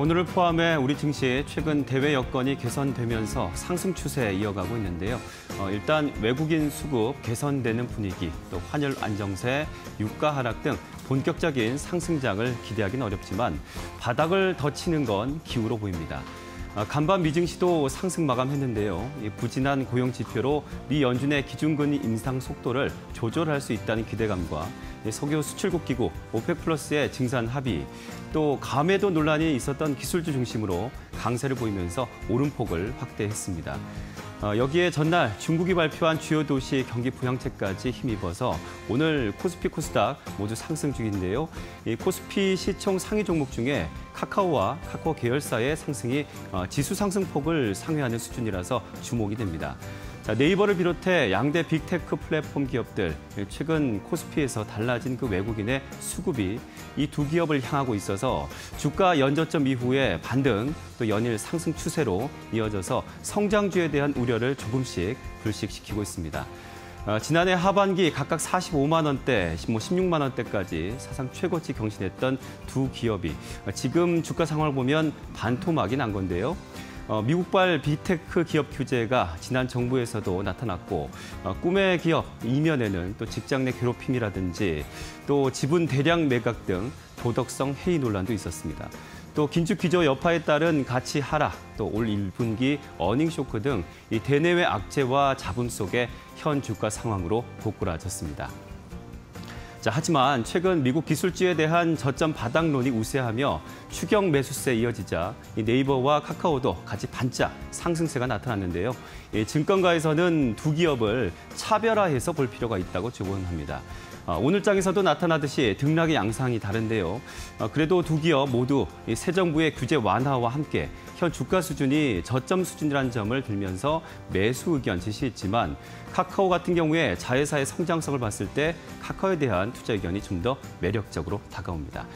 오늘을 포함해 우리 증시 최근 대외 여건이 개선되면서 상승 추세 이어가고 있는데요. 어, 일단 외국인 수급 개선되는 분위기, 또 환율 안정세, 유가 하락 등 본격적인 상승장을 기대하기는 어렵지만 바닥을 더 치는 건 기우로 보입니다. 아, 간밤 미증시도 상승 마감했는데요. 부진한 고용 지표로 미 연준의 기준금리 인상 속도를 조절할 수 있다는 기대감과 석유 수출국 기구 오펙 플러스의 증산 합의, 또 감에도 논란이 있었던 기술주 중심으로 강세를 보이면서 오름폭을 확대했습니다. 어, 여기에 전날 중국이 발표한 주요 도시 경기 부양책까지 힘입어서 오늘 코스피 코스닥 모두 상승 중인데요. 이 코스피 시총 상위 종목 중에 카카오와 카카오 계열사의 상승이 어, 지수 상승폭을 상회하는 수준이라서 주목이 됩니다. 자, 네이버를 비롯해 양대 빅테크 플랫폼 기업들 최근 코스피에서 달라진 그 외국인의 수급이 이 두 기업을 향하고 있어서 주가 연저점 이후에 반등 또 연일 상승 추세로 이어져서 성장주에 대한 우려를 조금씩 불식시키고 있습니다. 어, 지난해 하반기 각각 45만 원대, 뭐 16만 원대까지 사상 최고치 경신했던 두 기업이 지금 주가 상황을 보면 반토막이 난 건데요. 어, 미국발 빅테크 기업 규제가 지난 정부에서도 나타났고 어, 꿈의 기업 이면에는 또 직장 내 괴롭힘이라든지 또 지분 대량 매각 등 도덕성 해이 논란도 있었습니다. 또 긴축 기조 여파에 따른 가치 하락, 또 올 1분기 어닝 쇼크 등 이 대내외 악재와 잡음 속에 현 주가 상황으로 고꾸라졌습니다. 자, 하지만 최근 미국 기술주에 대한 저점 바닥론이 우세하며 추경 매수세 이어지자 이 네이버와 카카오도 같이 반짝 상승세가 나타났는데요. 이 증권가에서는 두 기업을 차별화해서 볼 필요가 있다고 조언합니다. 아, 오늘 장에서도 나타나듯이 등락의 양상이 다른데요. 아, 그래도 두 기업 모두 새 정부의 규제 완화와 함께 현 주가 수준이 저점 수준이라는 점을 들면서 매수 의견 제시했지만 카카오 같은 경우에 자회사의 성장성을 봤을 때 카카오에 대한 투자 의견이 좀 더 매력적으로 다가옵니다.